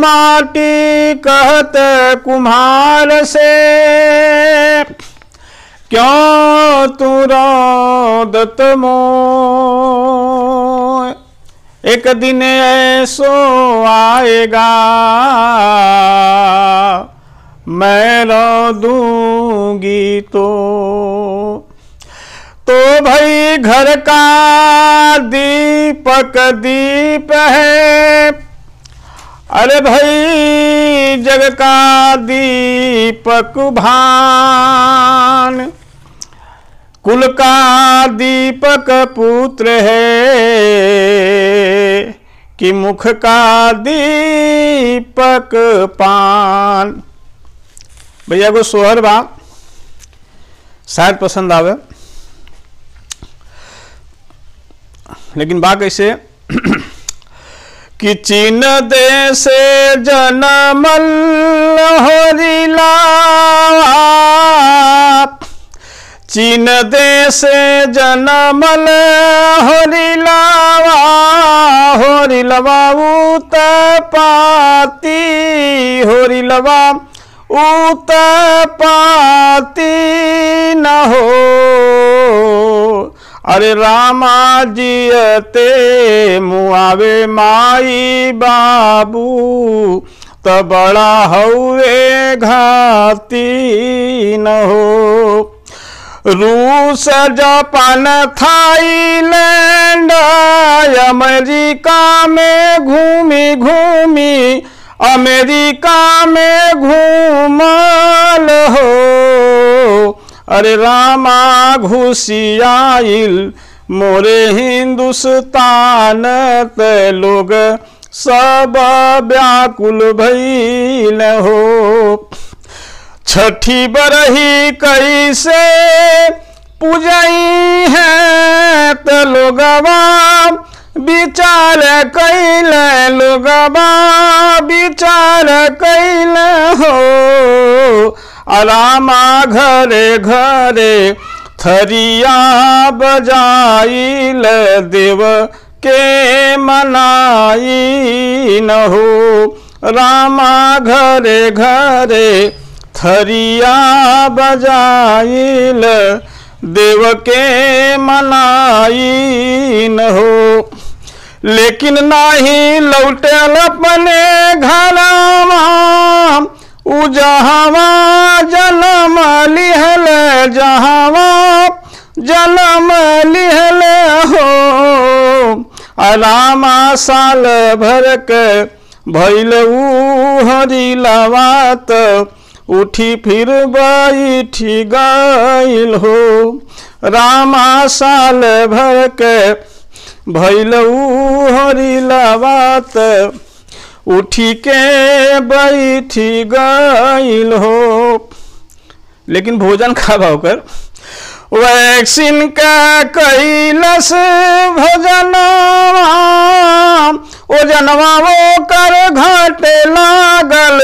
माटी कहत कुम्हार से क्यों तू रोदत मो एक दिन ऐसो आएगा, मैं रो दूँगी तो। तो भाई घर का दीपक दीप है, अरे भाई जग का दीपक भान। कुल का दीपक पुत्र है। कि मुख का दीपक पान भैया को सोहर बा, शायद पसंद आवे। लेकिन बा कैसे? कि चीन देश जनमल होरिला चीन देश जनमल होरिलावा होरिलवा उत पाती होरिलवा उत पाती न हो। अरे रामा जी जियते मुआवे माई बाबू, त बड़ा हौवे घाती न हो। रूस जापान थाईलैंड, अमेरिका में घूमी घूमी, अमेरिका में घूमल हो। अरे रामा घुसियाइल, मोरे हिंदुस्तान ते लोग सब व्याकुल भइल हो। छठी बरही कैसे पूजई है तो लोगवा विचार कैल लोगवा विचार कैल हो। अरामा घरे घरे थरिया बजाइल, देव के मनाई न हो। रामा घरे घरे थरिया बजाइल देव के मनाई न हो। लेकिन नाही लौटल अपने घरवा उ जन्म लिहल जहवा, जन्म लिहल हो। अलामा साल भर के भैल ऊ हरिलवात उठी फिर बैठी गईल हो रामा साल भर के भैल ऊ हरिलवात उठी के बैठी गईल हो लेकिन भोजन खा कर वैक्सीन का कैलस भोजन ओ जनवा वो कर घाटे लागल।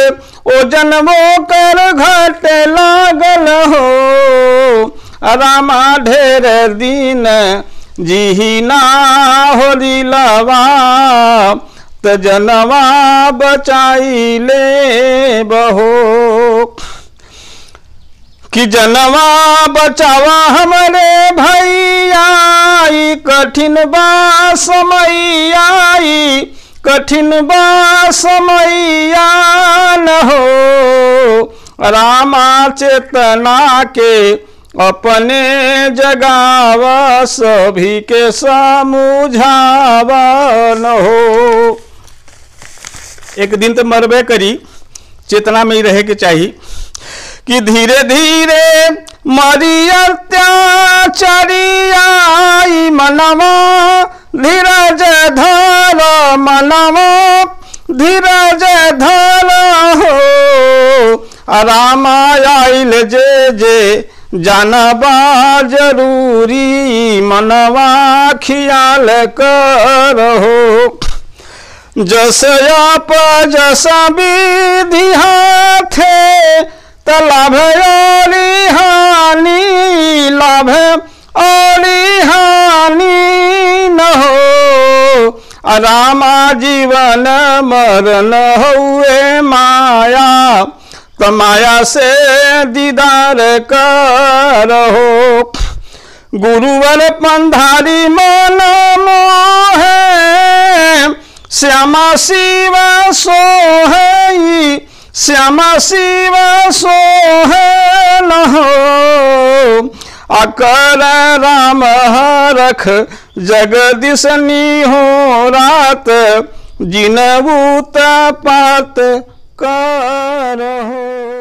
ओ जनवो कर घट लागल हो। रामा ढेर दिन जिहिना हो दिलवा त जनवा बचाई ले बहो। कि जनवा बचावा हमरे भैया कठिन बा समैया ई कठिन बा समैया न हो। रामा चेतना के अपने जगावा सभी के समझावा न हो। एक दिन तो मरबे करी, चेतना में ही रहे के चाहिए कि धीरे धीरे मरी अत्याचारी मनवा धीरज धर मनवा धीरज धर हो राम आइल जे जे जानबा ज़रूरी मनवा खियाल करहो जस आप, जस विधि हाथे, तलाभ ओरी जीवन मरण हुए माया तो माया से दीदार करहो गुरुवर पंधारी मन मोह, श्यामा शिव सोहई, श्यामा शिव सोह न हो अकर राम रख जगदिशनी हो रात जिनबूत पात कर हो।